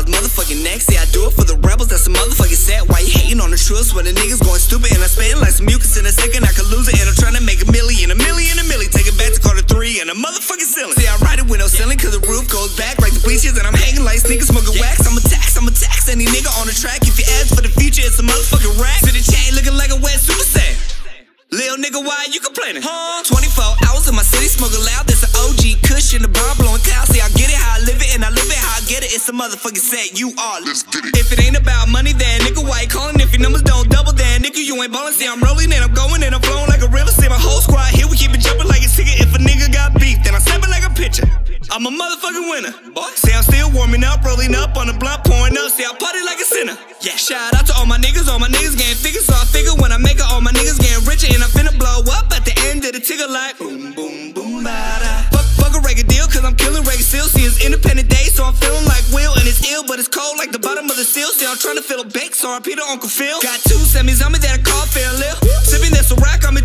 Was motherfucking next. Yeah, I do it for the rebels, that's a motherfucking set. Why you hating on the truth when the niggas going stupid? And I spend like some mucus in a second, I could lose it. And I'm trying to make a million, a million, a million. Take it back to quarter three and a motherfucking ceiling. See, I ride it with no ceiling, cause the roof goes back like the bleachers. And I'm hanging like sneakers, smoking wax. I'm a tax, I'm a tax. Any nigga on the track, if you ask for the future, it's a motherfucking rack. To the chain looking like a wet super saiyan. Lil nigga, why you complaining? Huh? 24 hours in my city, smoking loud. that's an OG get it. It's a motherfucking set, you are. Let's get it. If it ain't about money, then nigga, why you calling? If your numbers don't double, then nigga, you ain't ballin'. See, I'm rolling and I'm going and I'm flowing like a river. See, my whole squad here, we keep it jumping like a ticket. If a nigga got beef, then I snap it like a pitcher. I'm a motherfucking winner. Boy. See, I'm still warming up, rolling up on the blunt, pouring up. See, I party like a sinner. Yeah. Shout out to all my niggas, all my niggas getting figures. So I figure when I make it, all my niggas getting richer. And I'm finna blow up at the end of the ticker like boom, boom, boom, bada. Fuck, fuck a record deal, cause I'm killing record still. See, it's independent but it's cold like the bottom of the seal. Still trying to fill a bank, so I Peter Uncle Phil. Got two semis on me that I call fair lip. Sipping that rack, I'm in